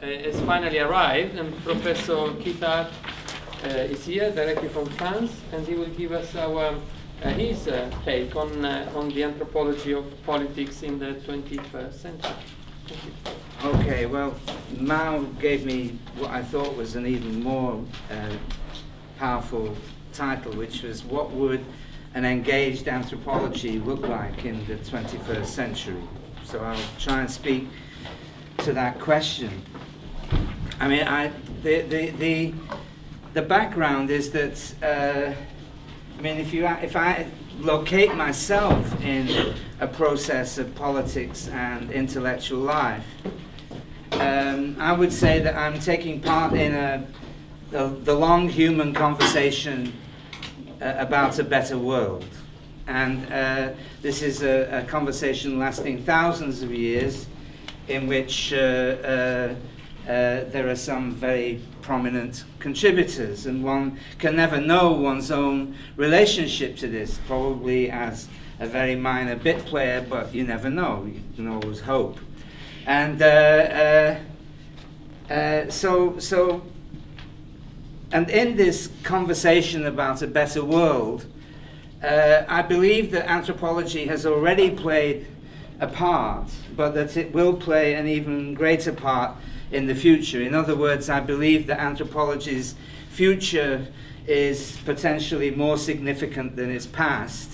has finally arrived, and Professor Keith Hart uh, is here directly from France, and he will give us our uh, his uh, take on on the anthropology of politics in the 21st century. Okay, well, Mao gave me what I thought was an even more powerful title, which was what would an engaged anthropology look like in the 21st century? So I'll try and speak to that question. I mean, I, the, the, the, the background is that, uh, I mean, if, you, if I locate myself in a process of politics and intellectual life, um, I would say that I'm taking part in a, the, the long human conversation uh, about a better world. And uh, this is a, a, conversation lasting thousands of years in which uh, uh, uh, there are some very prominent contributors, and one can never know one's own relationship to this, probably as a very minor bit player, but you never know. You can always hope. And uh, uh, so, so, and in this conversation about a better world, uh, I believe that anthropology has already played a part, but that it will play an even greater part in the future. In other words, I believe that anthropology's future is potentially more significant than its past.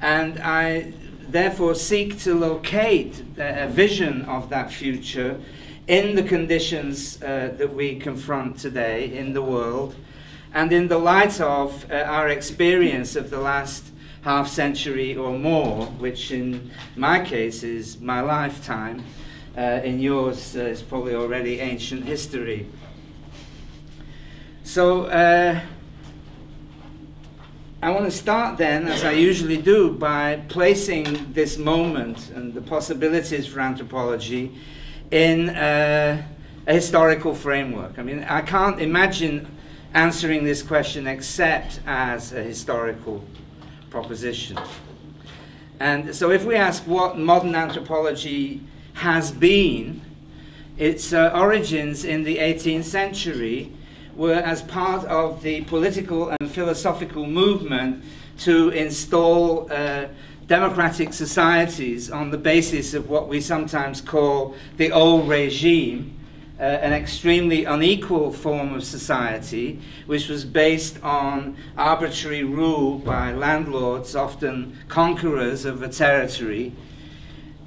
And I therefore seek to locate a vision of that future in the conditions uh, that we confront today in the world and in the light of uh, our experience of the last half century or more, which in my case is my lifetime, in yours uh, is probably already ancient history. So uh, I want to start then, as I usually do, by placing this moment and the possibilities for anthropology in uh, a historical framework. I mean, I can't imagine answering this question except as a historical proposition. And so if we ask what modern anthropology has been, its uh, origins in the 18th century were as part of the political and philosophical movement to install uh, democratic societies on the basis of what we sometimes call the old regime, uh, an extremely unequal form of society, which was based on arbitrary rule by landlords, often conquerors of a territory.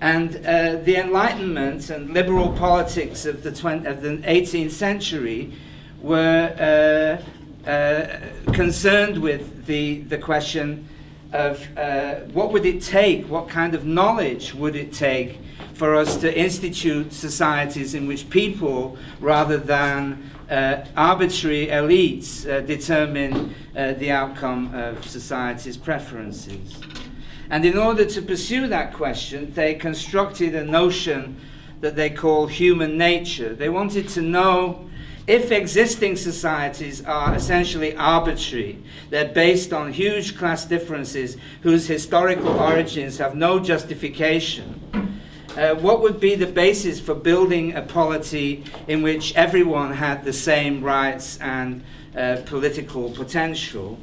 And uh, the Enlightenment and liberal politics of the, 20, of the 18th century were uh, uh, concerned with the, the question of uh, what would it take, what kind of knowledge would it take for us to institute societies in which people, rather than uh, arbitrary elites, uh, determine the outcome of society's preferences. And in order to pursue that question, they constructed a notion that they call human nature. They wanted to know if existing societies are essentially arbitrary, they're based on huge class differences whose historical origins have no justification, uh, what would be the basis for building a polity in which everyone had the same rights and uh, political potential?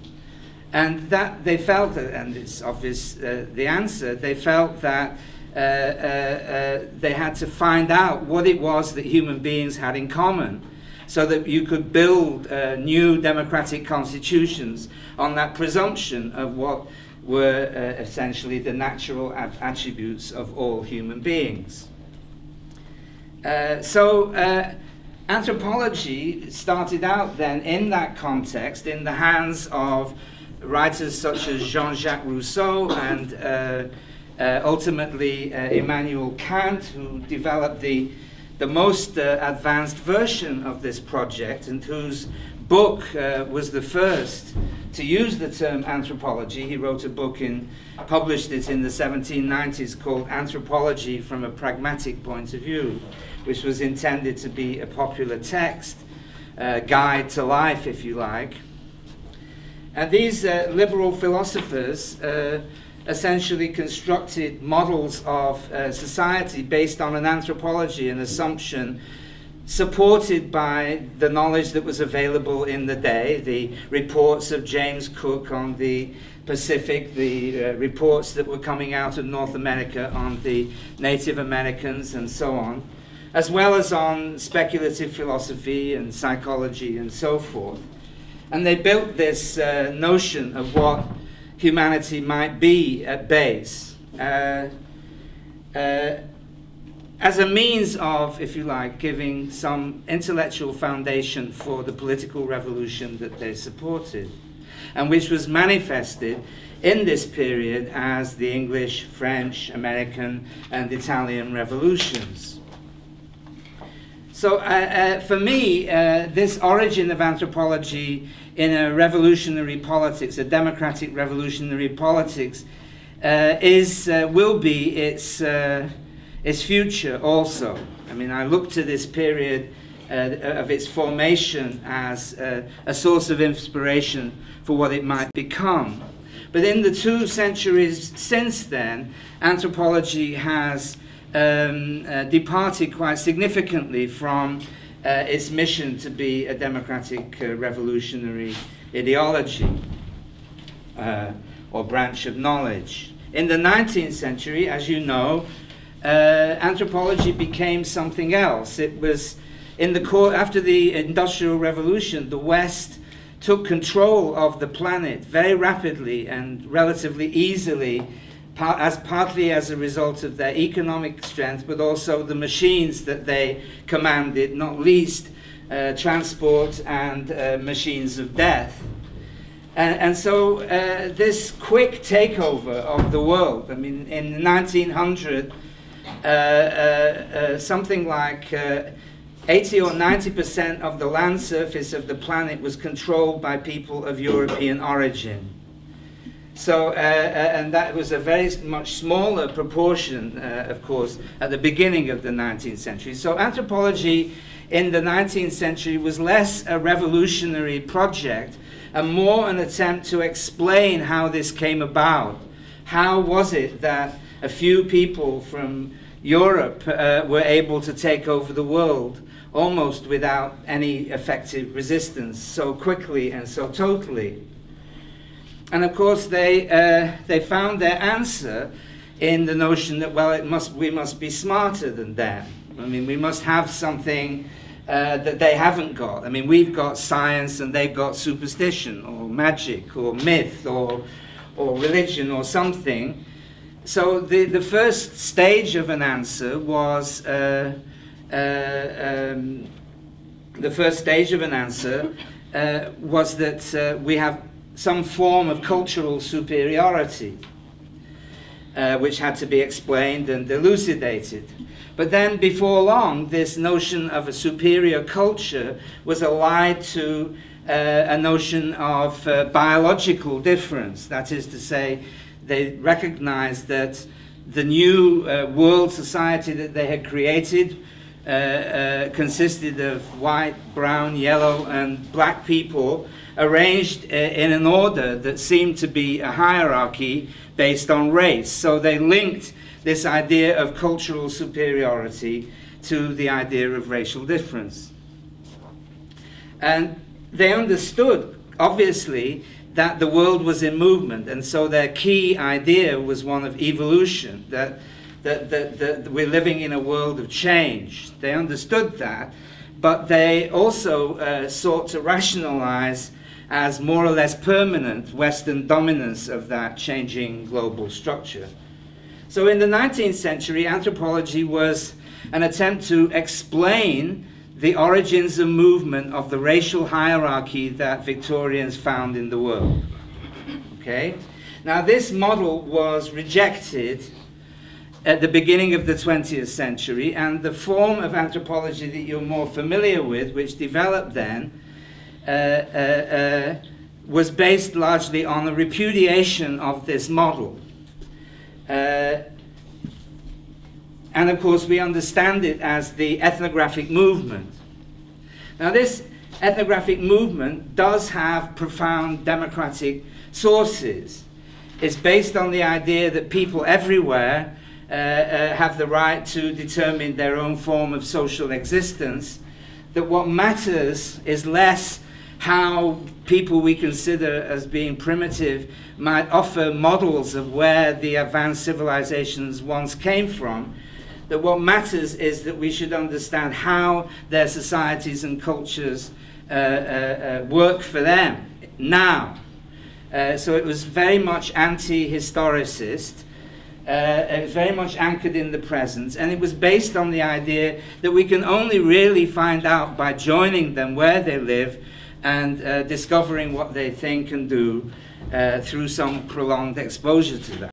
And that they felt, and it's obvious uh, the answer, they felt that uh, uh, uh, they had to find out what it was that human beings had in common so that you could build uh, new democratic constitutions on that presumption of what were uh, essentially the natural attributes of all human beings. So anthropology started out then in that context in the hands of writers such as Jean-Jacques Rousseau and uh, uh, ultimately Immanuel Kant, who developed the the most uh, advanced version of this project and whose book uh, was the first to use the term anthropology. He wrote a book in, published it in the 1790s called Anthropology from a Pragmatic Point of View, which was intended to be a popular text, uh, guide to life, if you like. And these uh, liberal philosophers uh, essentially constructed models of uh, society based on an anthropology, an assumption supported by the knowledge that was available in the day, the reports of James Cook on the Pacific, the uh, reports that were coming out of North America on the Native Americans and so on, as well as on speculative philosophy and psychology and so forth. And they built this uh, notion of what humanity might be at base. Uh, uh, as a means of, if you like, giving some intellectual foundation for the political revolution that they supported, and which was manifested in this period as the English, French, American, and Italian revolutions. So, uh, uh, for me, uh, this origin of anthropology in a revolutionary politics, a democratic revolutionary politics, uh, is uh, will be its uh, its future also. I mean, I look to this period of its formation as a source of inspiration for what it might become. But in the two centuries since then, anthropology has um, uh, departed quite significantly from uh, its mission to be a democratic uh, revolutionary ideology uh, or branch of knowledge. In the 19th century, as you know, uh, anthropology became something else. It was in the core after the Industrial Revolution, the West took control of the planet very rapidly and relatively easily, par- as partly as a result of their economic strength, but also the machines that they commanded, not least uh, transport and uh, machines of death. And, and so uh, this quick takeover of the world, I mean, in 1900, uh, uh, uh, something like 80 or 90 percent of the land surface of the planet was controlled by people of European origin. So, uh, uh, and that was a very much smaller proportion, uh, of course, at the beginning of the 19th century. So, anthropology in the 19th century was less a revolutionary project and more an attempt to explain how this came about. How was it that a few people from Europe uh, were able to take over the world almost without any effective resistance so quickly and so totally. And of course, they, uh, they found their answer in the notion that, well, it must, we must be smarter than them. I mean, we must have something uh, that they haven't got. I mean, we've got science and they've got superstition or magic or myth or, or religion or something so the, the first stage of an answer was uh, uh, um, the first stage of an answer uh, was that uh, we have some form of cultural superiority uh, which had to be explained and elucidated. But then before long, this notion of a superior culture was allied to uh, a notion of biological difference, that is to say, they recognized that the new uh, world society that they had created uh, uh, consisted of white, brown, yellow, and black people arranged uh, in an order that seemed to be a hierarchy based on race. So they linked this idea of cultural superiority to the idea of racial difference. And they understood, obviously, that the world was in movement, and so their key idea was one of evolution, that, that, that, that we're living in a world of change. They understood that, but they also uh, sought to rationalize as more or less permanent Western dominance of that changing global structure. So in the 19th century, anthropology was an attempt to explain the origins and movement of the racial hierarchy that Victorians found in the world. Okay? Now, this model was rejected at the beginning of the 20th century, and the form of anthropology that you're more familiar with, which developed then, uh, uh, uh, was based largely on the repudiation of this model. Uh, and of course, we understand it as the ethnographic movement. Now, this ethnographic movement does have profound democratic sources. It's based on the idea that people everywhere have the right to determine their own form of social existence that what matters is less how people we consider as being primitive might offer models of where the advanced civilizations once came from. That what matters is that we should understand how their societies and cultures uh, uh, uh, work for them now. Uh, so it was very much anti historicist. Uh, it was very much anchored in the present, and it was based on the idea that we can only really find out by joining them where they live and uh, discovering what they think and do uh, through some prolonged exposure to them.